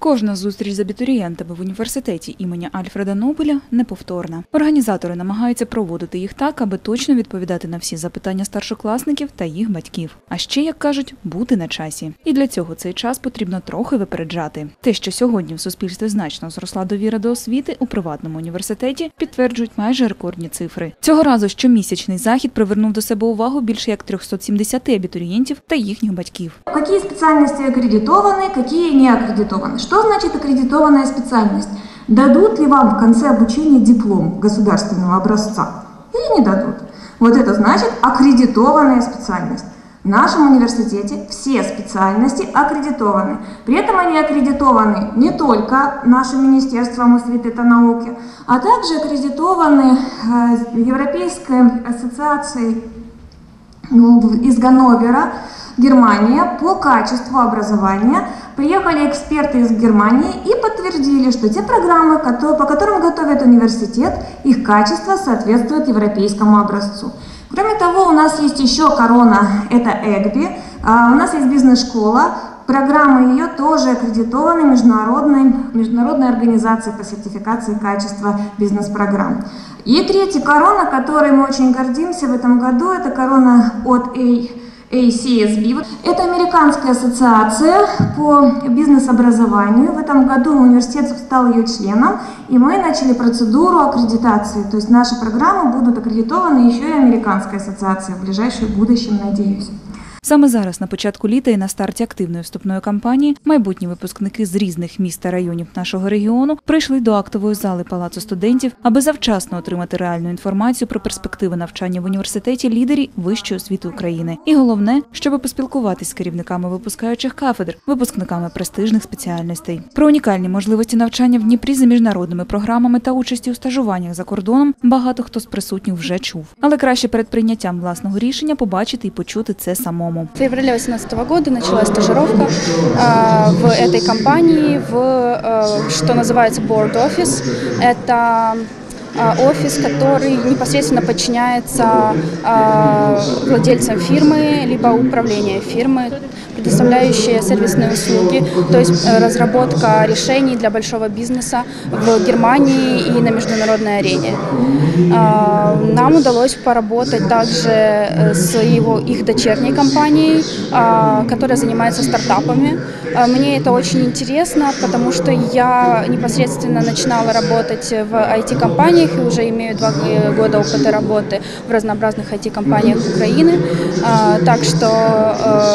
Кожна зустріч з абітурієнтами в університеті імені Альфреда Нобеля неповторна. Організатори намагаються проводити їх так, аби точно відповідати на всі запитання старшокласників та їх батьків. А ще, як кажуть, бути на часі. І для цього цей час потрібно трохи випереджати. Те, що сьогодні в суспільстві значно зросла довіра до освіти у приватному університеті, підтверджують майже рекордні цифри. Цього разу щомісячний захід привернув до себе увагу більше як 370 абітурієнтів та їхніх батьків. Какие специальности аккредитованы, какие не аккредитованы. Что значит аккредитованная специальность? Дадут ли вам в конце обучения диплом государственного образца или не дадут? Вот это значит аккредитованная специальность. В нашем университете все специальности аккредитованы. При этом они аккредитованы не только нашим Министерством освіти и науки, а также аккредитованы э, Европейской ассоциацией из Ганновера, Германия, по качеству образования. Приехали эксперты из Германии и подтвердили, что те программы, по которым готовит университет, их качество соответствует европейскому образцу. Кроме того, у нас есть еще корона, это ЭГБИ, А, у нас есть бизнес-школа, Программы ее тоже аккредитованы международной, международной организацией по сертификации качества бизнес-программ. И третья корона, которой мы очень гордимся в этом году, это корона от A- ACSB. Это американская ассоциация по бизнес-образованию. В этом году университет стал ее членом, и мы начали процедуру аккредитации. То есть наши программы будут аккредитованы еще и американской ассоциацией в ближайшем будущем, надеюсь. Саме зараз, на початку літа і на старті активної вступної кампанії, майбутні випускники з різних міст та районів нашого регіону прийшли до актової зали палацу студентів, аби завчасно отримати реальну інформацію про перспективи навчання в університеті лідерів вищої освіти України. І головне, щоб поспілкуватись з керівниками випускаючих кафедр, випускниками престижних спеціальностей. Про унікальні можливості навчання в Дніпрі за міжнародними програмами та участі у стажуваннях за кордоном багато хто з присутніх вже чув. Але краще перед прийняттям власного рішення побачити і почути це самому. В феврале 2018 года началась стажировка а, в этой компании, в, э, что называется Board Office. Это офис, который непосредственно подчиняется а, владельцам фирмы, либо управления фирмы, предоставляющие сервисные услуги, то есть э, разработка решений для большого бизнеса в Германии и на международной арене. А, Нам удалось поработать также э, с его, их дочерней компанией, а, которая занимается стартапами. А, Мне это очень интересно, потому что я непосредственно начинала работать в IT-компаниях и уже имею два э, года опыта работы в разнообразных IT-компаниях Украины. А, Так что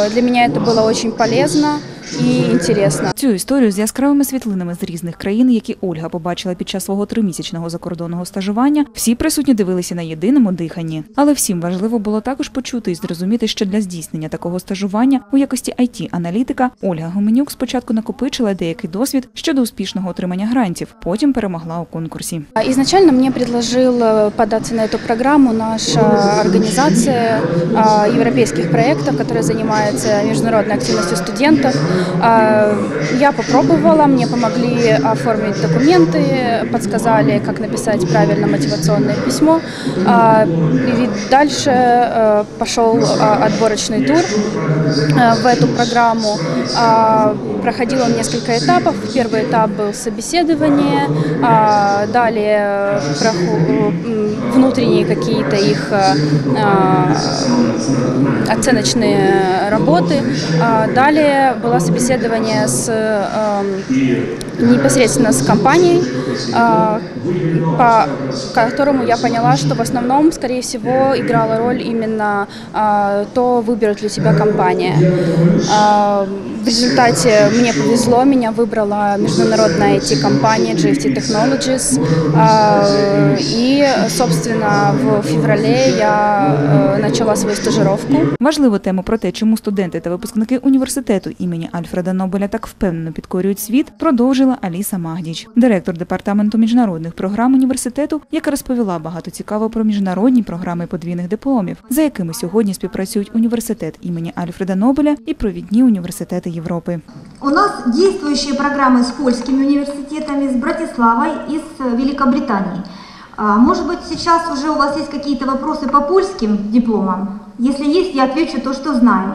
э, для меня это было очень полезно и интересно. Цю історію з яскравими світлинами з різних країн, які Ольга побачила під час свого тримісячного закордонного стажування, всі присутні дивилися на єдиному диханні. Але всім важливо було також почути і зрозуміти, що для здійснення такого стажування у якості it аналітика Ольга Гуменюк спочатку накопичила деякий досвід щодо успішного отримання грантів, потім перемогла у конкурсі. А Изначально мне предложил э, на эту программу наша организация а, европейских проектов, которая занимается международной активностью студентов. А, Я попробовала, мне помогли оформить документы, подсказали, как написать правильно мотивационное письмо. А, И дальше э, пошел а, отборочный тур э, в эту программу. А, Проходил он несколько этапов. Первый этап был собеседование, а, далее внутренние какие-то их э, а, оценочные работы. А, Далее было собеседование с эм, непосредственно с компанией, а, по которому я поняла, что в основном, скорее всего, играла роль именно а, то, выберет ли тебя компания. А, В результате мне повезло, меня выбрала международная IT-компания GFT Technologies. А, И, собственно, в феврале я э, начала свою стажировку. Важливу тему про те, чому студенти та випускники університету імені Альфреда Нобеля так впевнено підкорюють світ, продовжила Аліса Магдіч, директор департаменту міжнародних програм університету, яка розповіла багато цікавого про міжнародні програми подвійних дипломів, за якими сьогодні співпрацюють університет імені Альфреда Нобеля і провідні університети Європи. У нас действующие программы с польскими университетами, с Братиславой и с э, Великобританией. А, Может быть, сейчас уже у вас есть какие-то вопросы по польским дипломам? Если есть, я отвечу то, что знаю.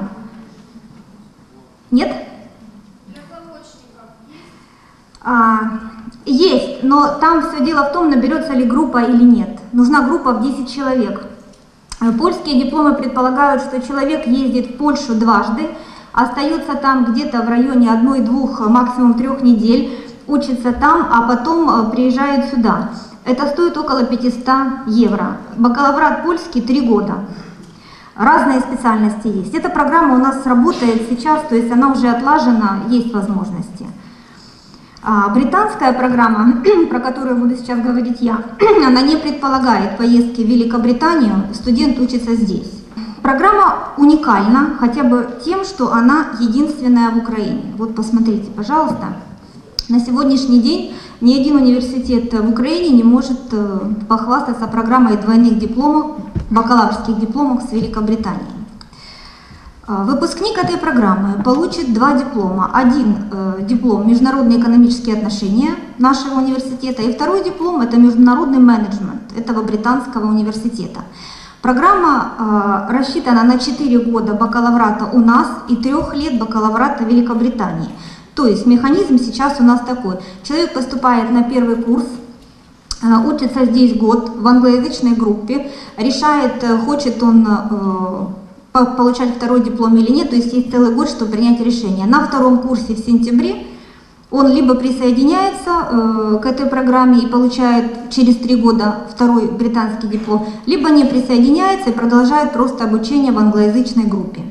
Нет? А, есть, но там все дело в том, наберется ли группа или нет. Нужна группа в 10 человек. Э, Польские дипломы предполагают, что человек ездит в Польшу дважды, остается там где-то в районе одной-двух, э, максимум трех недель, учится там, а потом э, приезжает сюда. Это стоит около 500 евро. Бакалаврат польский 3 года. Разные специальности есть. Эта программа у нас работает сейчас, то есть она уже отлажена, есть возможности. А британская программа, про которую буду сейчас говорить я, она не предполагает поездки в Великобританию, студент учится здесь. Программа уникальна хотя бы тем, что она единственная в Украине. Вот посмотрите, пожалуйста. На сегодняшний день ни один университет в Украине не может э, похвастаться программой двойных дипломов, бакалаврских дипломов с Великобританией. А, Выпускник этой программы получит два диплома. Один э, диплом «Международные экономические отношения» нашего университета, и второй диплом – это «Международный менеджмент» этого британского университета. Программа э, рассчитана на 4 года бакалаврата у нас и 3 лет бакалаврата в Великобритании. То есть механизм сейчас у нас такой. Человек поступает на первый курс, э, учится здесь год в англоязычной группе, решает, э, хочет он э, получать второй диплом или нет, то есть есть целый год, чтобы принять решение. На втором курсе в сентябре он либо присоединяется э, к этой программе и получает через три года второй британский диплом, либо не присоединяется и продолжает просто обучение в англоязычной группе.